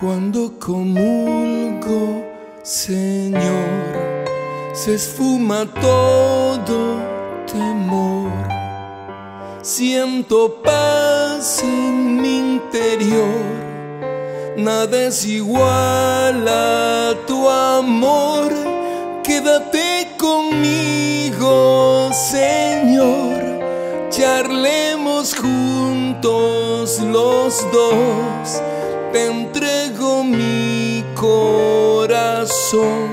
Cuando comulgo, Señor, se esfuma todo temor. Siento paz en mi interior. Nada es igual a tu amor. Quédate conmigo, Señor. Charlemos juntos los dos te entrego mi corazón,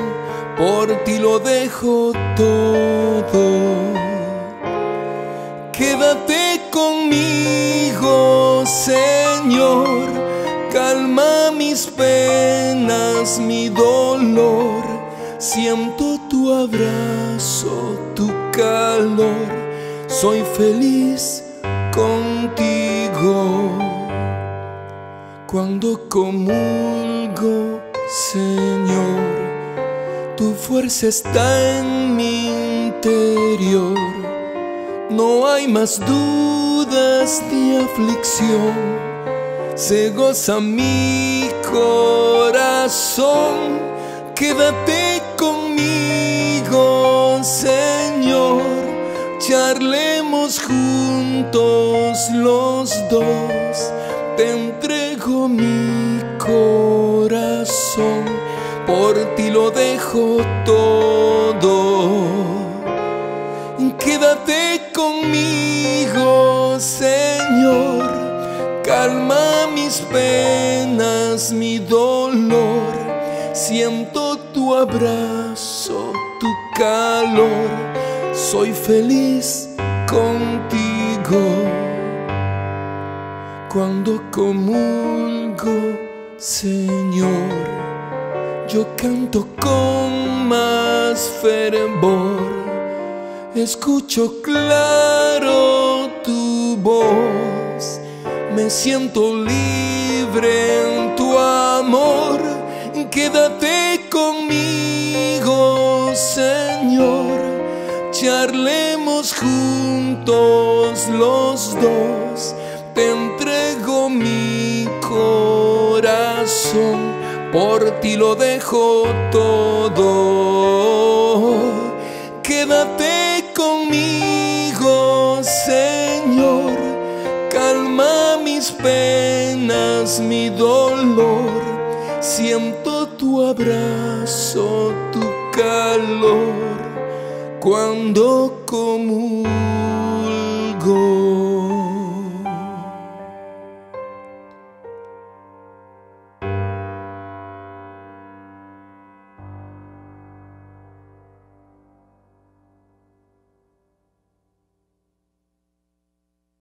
por ti lo dejo todo. Quédate conmigo, Señor, calma mis penas, mi dolor. Siento tu abrazo, tu calor, soy feliz contigo. Cuando comulgo, Señor, tu fuerza está en mi interior. No hay más dudas ni aflicción. Se goza mi corazón. Quédate conmigo, Señor. Charlemos juntos los dos te entrego mi corazón, por ti lo dejo todo. Quédate conmigo, Señor, calma mis penas, mi dolor. Siento tu abrazo, tu calor, soy feliz contigo cuando comulgo, Señor, yo canto con más fervor, escucho claro tu voz, me siento libre en tu amor, quédate conmigo, Señor, charlemos juntos los dos por ti lo dejo todo. Quédate conmigo, Señor, calma mis penas, mi dolor. Siento tu abrazo, tu calor, cuando común